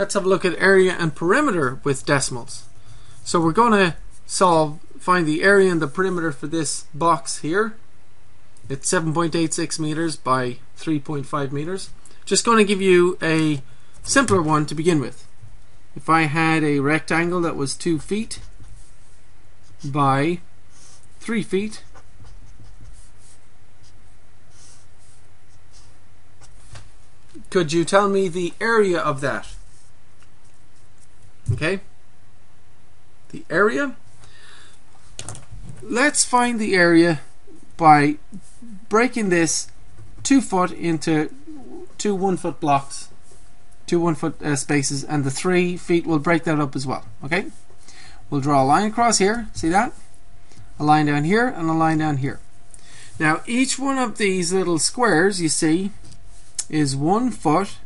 let's have a look at area and perimeter with decimals. So we're going to solve, find the area and the perimeter for this box here. It's 7.86 meters by 3.5 meters. Just going to give you a simpler one to begin with. If I had a rectangle that was 2 feet by 3 feet, could you tell me the area of that? Okay? The area. Let's find the area by breaking this 2 foot into two 1 foot blocks two one foot uh, spaces and the three feet will break that up as well. Okay? We'll draw a line across here. See that? A line down here and a line down here. Now each one of these little squares you see is one foot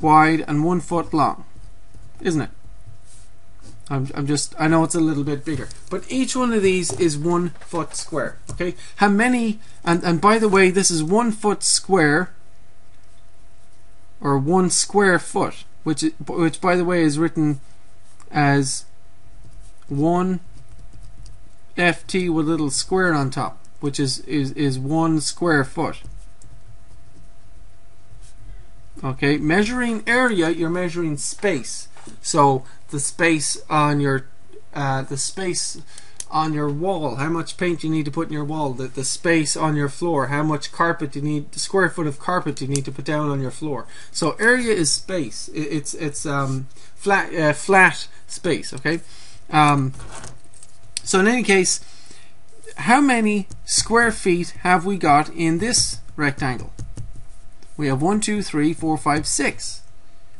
wide and one foot long isn't it I'm, I'm just I know it's a little bit bigger but each one of these is one foot square okay how many and, and by the way this is one foot square or one square foot, which is, which by the way is written as one ft with a little square on top, which is is is one square foot. Okay, measuring area, you're measuring space. So the space on your uh, the space on your wall, how much paint you need to put in your wall, the, the space on your floor, how much carpet you need, the square foot of carpet you need to put down on your floor. So area is space. It, it's it's um, flat uh, flat space. Okay. Um, so in any case, how many square feet have we got in this rectangle? We have one, two, three, four, five, six.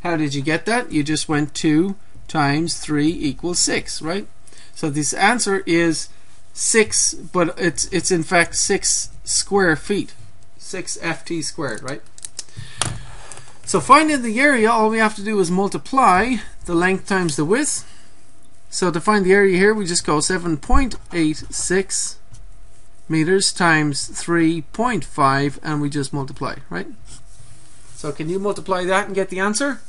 How did you get that? You just went two times three equals six, right? So this answer is 6, but it's it's in fact 6 square feet. 6 ft squared, right? So finding the area, all we have to do is multiply the length times the width. So to find the area here, we just go 7.86 meters times 3.5 and we just multiply, right? So can you multiply that and get the answer?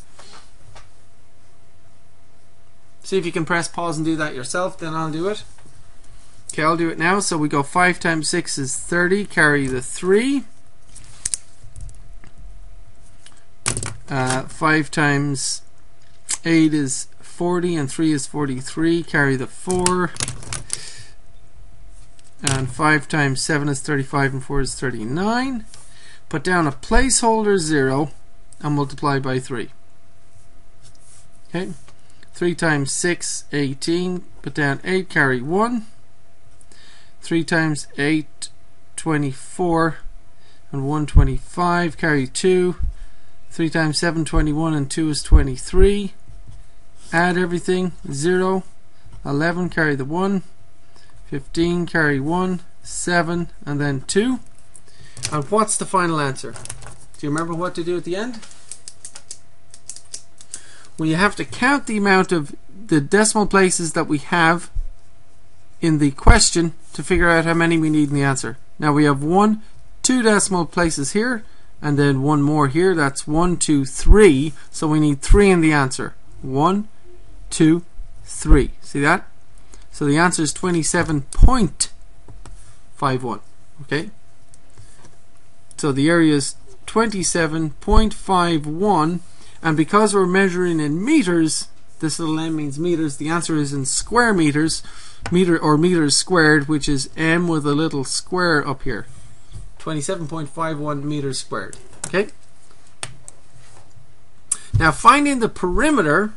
See if you can press pause and do that yourself, then I'll do it. Okay, I'll do it now. So we go 5 times 6 is 30, carry the 3. Uh, 5 times 8 is 40, and 3 is 43, carry the 4. And 5 times 7 is 35, and 4 is 39. Put down a placeholder 0 and multiply by 3. Okay. 3 times 6, 18. Put down 8, carry 1. 3 times 8, 24. And 125 Carry 2. 3 times 7, 21. And 2 is 23. Add everything. 0. 11, carry the 1. 15, carry 1. 7, and then 2. And what's the final answer? Do you remember what to do at the end? when you have to count the amount of the decimal places that we have in the question to figure out how many we need in the answer. Now we have one, two decimal places here, and then one more here. That's one, two, three. So we need three in the answer. One, two, three. See that? So the answer is 27.51. Okay? So the area is 27.51 and because we're measuring in meters, this little m means meters, the answer is in square meters, meter or meters squared, which is m with a little square up here. 27.51 meters squared. Okay? Now finding the perimeter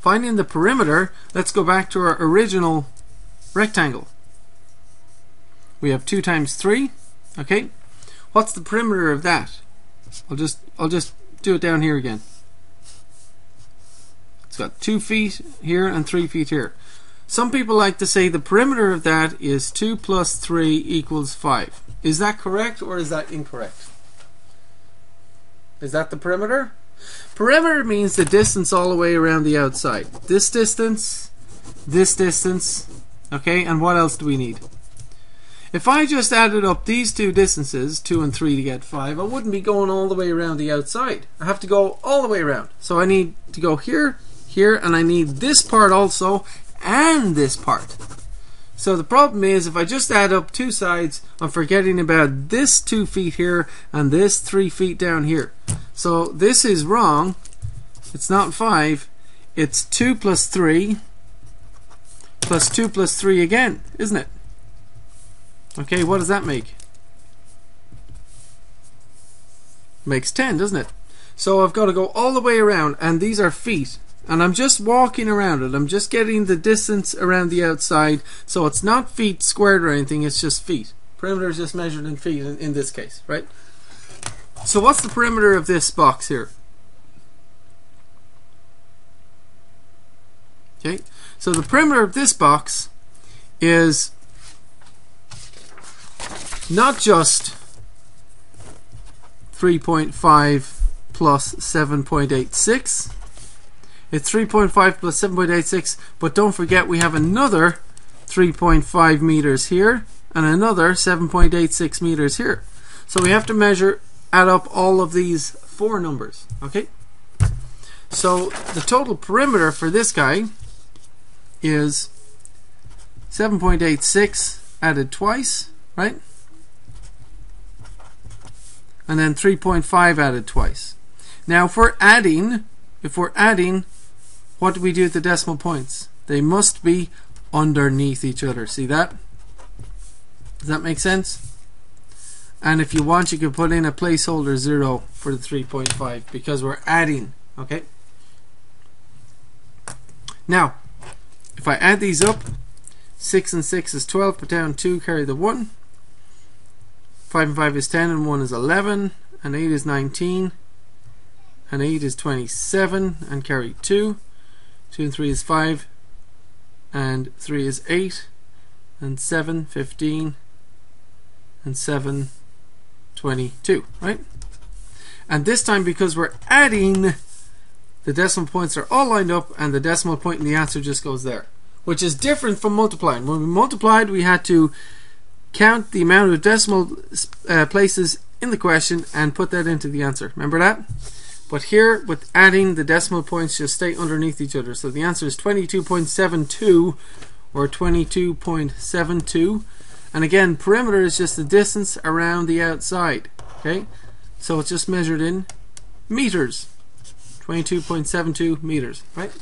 finding the perimeter, let's go back to our original rectangle. We have 2 times 3, okay? What's the perimeter of that? I'll just I'll just do it down here again. It's got two feet here and three feet here. Some people like to say the perimeter of that is 2 plus 3 equals 5. Is that correct or is that incorrect? Is that the perimeter? Perimeter means the distance all the way around the outside. This distance, this distance, okay, and what else do we need? If I just added up these two distances, 2 and 3 to get 5, I wouldn't be going all the way around the outside. I have to go all the way around. So I need to go here, here, and I need this part also, and this part. So the problem is if I just add up two sides, I'm forgetting about this 2 feet here and this 3 feet down here. So this is wrong. It's not 5. It's 2 plus 3 plus 2 plus 3 again, isn't it? Okay, what does that make? Makes 10, doesn't it? So I've got to go all the way around, and these are feet. And I'm just walking around it. I'm just getting the distance around the outside. So it's not feet squared or anything, it's just feet. Perimeter is just measured in feet in, in this case, right? So what's the perimeter of this box here? Okay, so the perimeter of this box is not just 3.5 plus 7.86 it's 3.5 plus 7.86 but don't forget we have another 3.5 meters here and another 7.86 meters here. So we have to measure add up all of these four numbers okay? So the total perimeter for this guy is 7.86 added twice right and then 3.5 added twice. Now if we're adding, if we're adding, what do we do with the decimal points? They must be underneath each other. See that? Does that make sense? And if you want, you can put in a placeholder 0 for the 3.5 because we're adding. Okay? Now, if I add these up, 6 and 6 is 12, put down 2, carry the 1. 5 and 5 is 10 and 1 is 11 and 8 is 19 and 8 is 27 and carry 2 2 and 3 is 5 and 3 is 8 and 7 15 and 7 22 right? And this time because we're adding the decimal points are all lined up and the decimal point in the answer just goes there which is different from multiplying. When we multiplied we had to count the amount of decimal uh, places in the question and put that into the answer. Remember that? But here, with adding, the decimal points just stay underneath each other. So the answer is 22.72 or 22.72. And again, perimeter is just the distance around the outside. Okay? So it's just measured in meters. 22.72 meters, right?